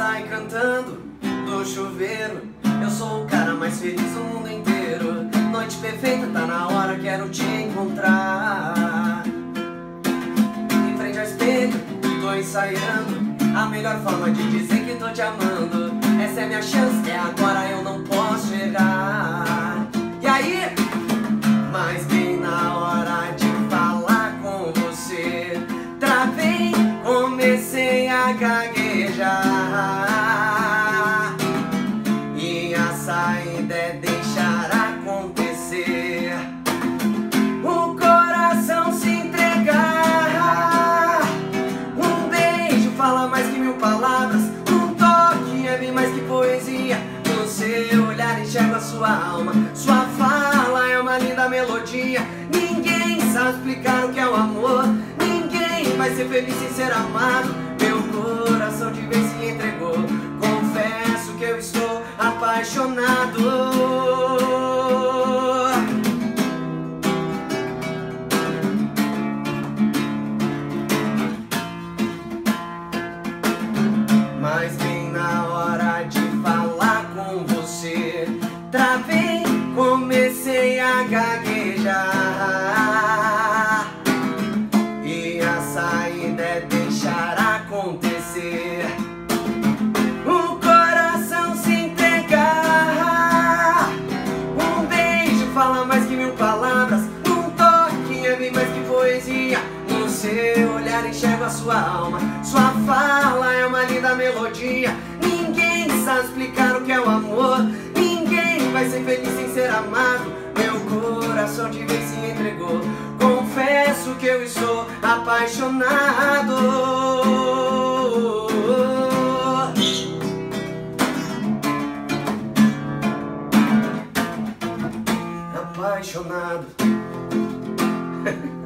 sai cantando do chuveiro. Eu sou o cara mais feliz do mundo inteiro. Noite perfeita, tá na hora, quero te encontrar. Em frente ao espelho, tô ensaiando. A melhor forma de dizer que tô te amando. Essa é minha chance, é agora, eu não posso errar. Gaguejar. E a saída é deixar acontecer. O coração se entregar. Um beijo fala mais que mil palavras. Um toque é bem mais que poesia. No seu olhar enxergo a sua alma. Sua fala é uma linda melodia. Ninguém sabe explicar o que é o amor. Ninguém vai ser feliz sem ser amado. Coração de vez se entregou. Confesso que eu estou apaixonado. Mas bem na hora enxergo a sua alma. Sua fala é uma linda melodia. Ninguém sabe explicar o que é o amor. Ninguém vai ser feliz sem ser amado. Meu coração de vez se entregou. Confesso que eu estou apaixonado. Apaixonado.